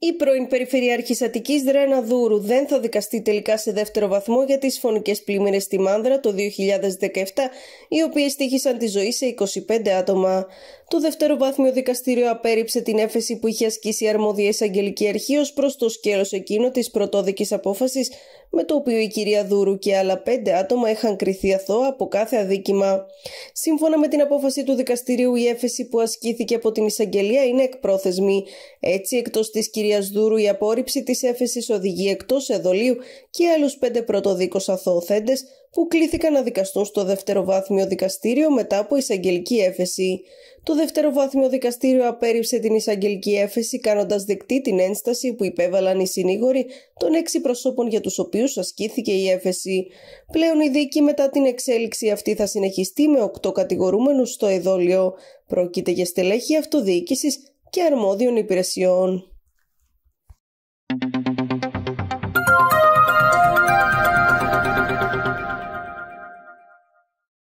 Η πρώην Περιφερειάρχη Αττικής Δρένα Δούρου δεν θα δικαστεί τελικά σε δεύτερο βαθμό για τις φωνικές πλημμύρες στη Μάνδρα το 2017, οι οποίες τύχησαν τη ζωή σε 25 άτομα. Το δεύτερο βάθμιο δικαστήριο απέρριψε την έφεση που είχε ασκήσει η αρμόδια εισαγγελική αρχή ως προς το σκέλος εκείνο της πρωτόδικης απόφασης, με το οποίο η κυρία Δούρου και άλλα πέντε άτομα είχαν κριθεί αθώα από κάθε αδίκημα. Σύμφωνα με την απόφαση του δικαστηρίου, η έφεση που ασκήθηκε από την εισαγγελία είναι εκπρόθεσμη. Έτσι, εκτός της κυρίας κυρίας Δούρου η απόρριψη της έφεσης οδηγεί εκτός εδωλίου και άλλους πέντε πρωτοδίκως αθωοθέντες που κλήθηκαν να δικαστούν στο δευτεροβάθμιο δικαστήριο μετά από εισαγγελική έφεση. Το δευτεροβάθμιο δικαστήριο απέρριψε την εισαγγελική έφεση κάνοντας δεκτή την ένσταση που υπέβαλαν οι συνήγοροι των έξι προσώπων για τους οποίους ασκήθηκε η έφεση. Πλέον η δίκη μετά την εξέλιξη αυτή θα συνεχιστεί με οκτώ κατηγορούμενους στο εδόλιο. Πρόκειται για στελέχη αυτοδιοίκησης και αρμόδιων υπηρεσιών.